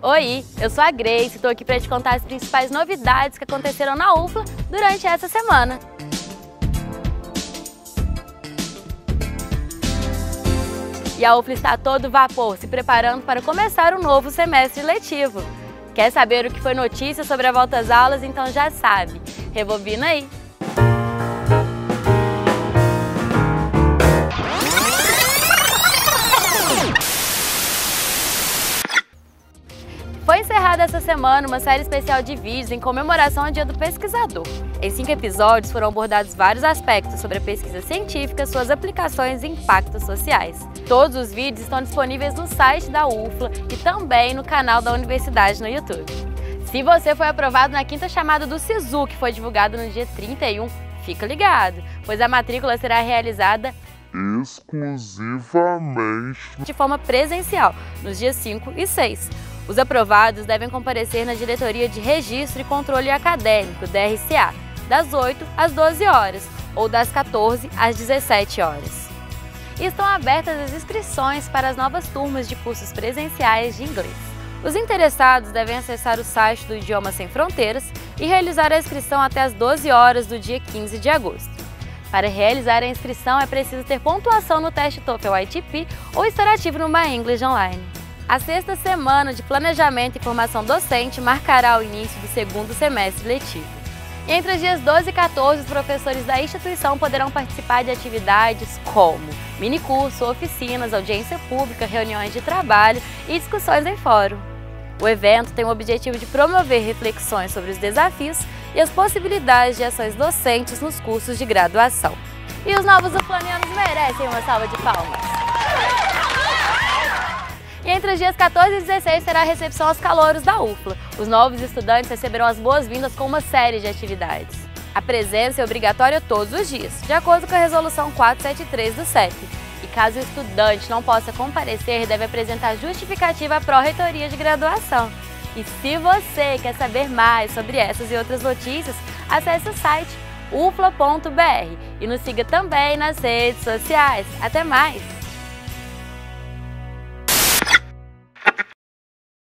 Oi, eu sou a Grace e estou aqui para te contar as principais novidades que aconteceram na UFLA durante essa semana. E a UFLA está a todo vapor, se preparando para começar o um novo semestre letivo. Quer saber o que foi notícia sobre a volta às aulas? Então já sabe. Rebobina aí! Essa semana uma série especial de vídeos em comemoração ao Dia do Pesquisador. Em cinco episódios foram abordados vários aspectos sobre a pesquisa científica, suas aplicações e impactos sociais. Todos os vídeos estão disponíveis no site da UFLA e também no canal da universidade no YouTube. Se você foi aprovado na quinta chamada do SISU, que foi divulgado no dia 31, fica ligado, pois a matrícula será realizada exclusivamente de forma presencial, nos dias 5 e 6. Os aprovados devem comparecer na Diretoria de Registro e Controle Acadêmico, DRCA, das 8 às 12 horas ou das 14 às 17 horas. E estão abertas as inscrições para as novas turmas de cursos presenciais de inglês. Os interessados devem acessar o site do Idioma Sem Fronteiras e realizar a inscrição até as 12 horas do dia 15 de agosto. Para realizar a inscrição é preciso ter pontuação no teste TOEFL ITP ou estar ativo no My English Online. A sexta semana de Planejamento e Formação Docente marcará o início do segundo semestre letivo. Entre os dias 12 e 14, os professores da instituição poderão participar de atividades como minicurso, oficinas, audiência pública, reuniões de trabalho e discussões em fórum. O evento tem o objetivo de promover reflexões sobre os desafios e as possibilidades de ações docentes nos cursos de graduação. E os novos uplanianos merecem uma salva de palmas. Entre os dias 14 e 16 será a recepção aos calouros da UFLA. Os novos estudantes receberão as boas-vindas com uma série de atividades. A presença é obrigatória todos os dias, de acordo com a Resolução 473 do CEP. E caso o estudante não possa comparecer, deve apresentar justificativa à Pró-Reitoria de Graduação. E se você quer saber mais sobre essas e outras notícias, acesse o site ufla.br e nos siga também nas redes sociais. Até mais!